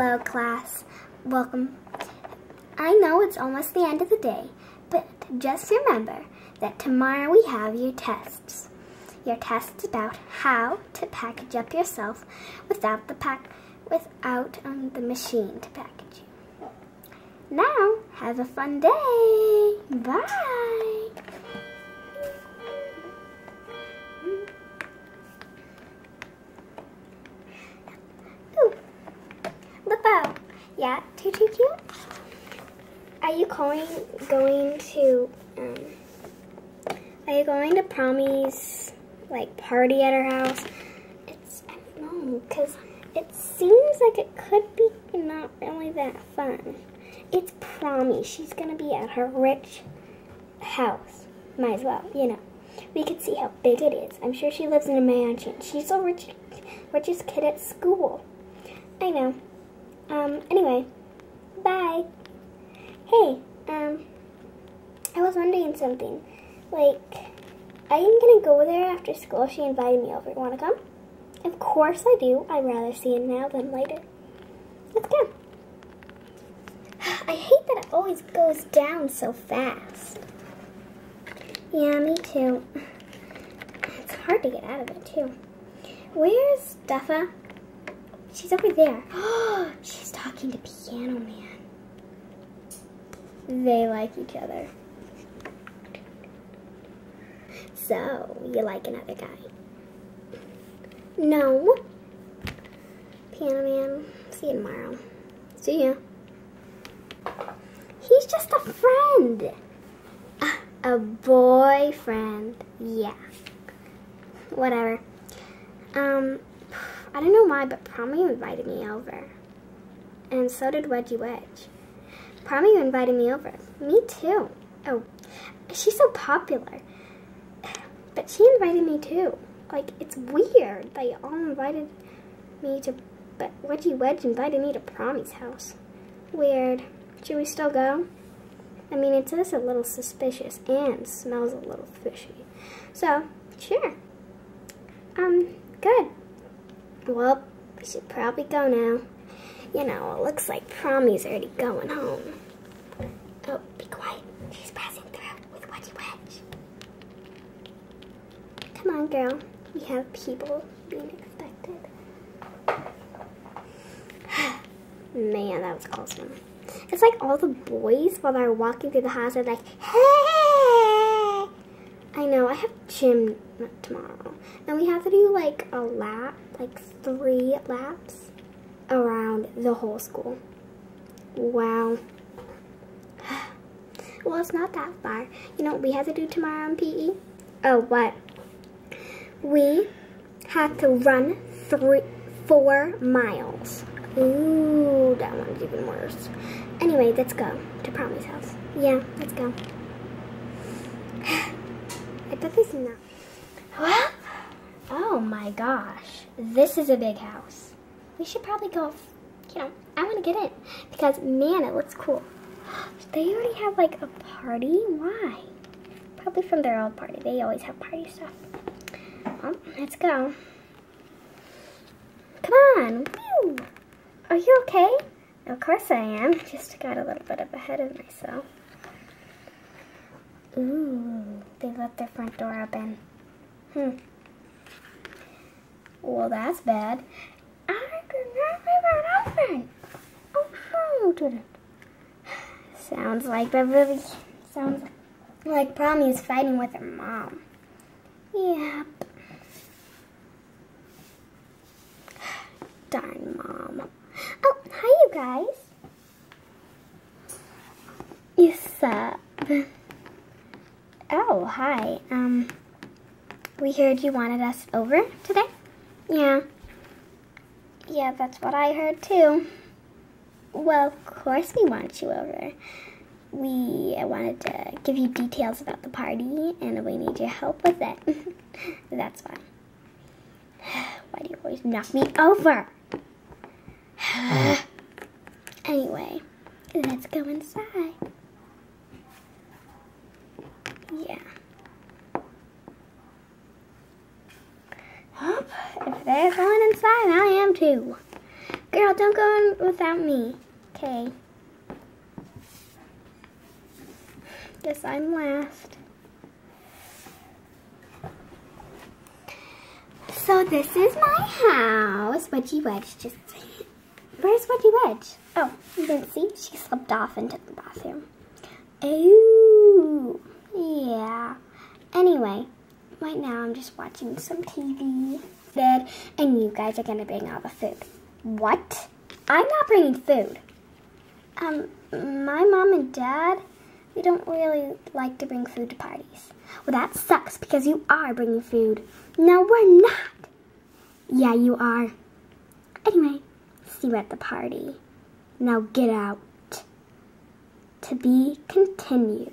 Hello, class. Welcome. I know it's almost the end of the day, but just remember that tomorrow we have your tests. Your test is about how to package up yourself without the pack without um, the machine to package you. Now, have a fun day. Bye. Yeah, too too cute. Are you going going to um are you going to Promi's like party at her house? It's I don't know, cause it seems like it could be not really that fun. It's Promi. She's gonna be at her rich house. Might as well, you know. We could see how big it is. I'm sure she lives in a mansion. She's the rich, richest kid at school. I know. Um, anyway, bye. Hey, um, I was wondering something. Like, I'm gonna go there after school. She invited me over. You wanna come? Of course I do. I'd rather see it now than later. Let's go. I hate that it always goes down so fast. Yeah, me too. It's hard to get out of it too. Where's Duffa? She's over there. She's talking to Piano Man. They like each other. So, you like another guy? No. Piano Man, see you tomorrow. See ya. He's just a friend. A boyfriend. Yeah. Whatever. Um, I don't know why, but Promi invited me over. And so did Wedgie Wedge. Promi invited me over. Me too. Oh, she's so popular. But she invited me too. Like, it's weird. They all invited me to, but Wedgie Wedge invited me to Promi's house. Weird. Should we still go? I mean, it is a little suspicious and smells a little fishy. So, sure. Um, good. Well, we should probably go now. You know, it looks like Promi's already going home. Oh, be quiet. She's passing through with Wedgie Wedge. Come on, girl. We have people being expected. Man, that was a close one. It's like all the boys, while they're walking through the house, are like, hey! Know, I have gym tomorrow. And we have to do like a lap, like three laps around the whole school. Wow. Well, it's not that far. You know what we have to do tomorrow in PE? Oh, what? We have to run three, four miles. Ooh, that one's even worse. Anyway, let's go to Promi's house. Yeah, let's go. I not. Well, oh my gosh. This is a big house. We should probably go, you know, I want to get in. Because, man, it looks cool. They already have, like, a party? Why? Probably from their old party. They always have party stuff. Well, let's go. Come on. Woo! Are you okay? Of course I am. Just got a little bit of ahead of myself. Ooh, they left their front door open. Hmm. Well, that's bad. I did not leave it open. Oh, no, didn't. Sounds like Beverly. Sounds like Promi is fighting with her mom. Yep. Darn mom. Oh, hi you guys. Yes, uh, Oh, hi. Um, we heard you wanted us over today? Yeah. Yeah, that's what I heard too. Well, of course we want you over. We wanted to give you details about the party, and we need your help with it. that's why. Why do you always knock me over? anyway, let's go inside. Yeah. If they're going inside, I am too. Girl, don't go in without me. Okay. Guess I'm last. So this is my house. Wedgie Wedge just... Where's Wedgie Wedge? Oh, you didn't see? She slipped off into the bathroom. Ooh, yeah. Anyway, right now I'm just watching some TV. And you guys are to bring all the food. What? I'm not bringing food. Um, my mom and dad, we don't really like to bring food to parties. Well, that sucks because you are bringing food. No, we're not. Yeah, you are. Anyway, see you at the party. Now get out. To be continued.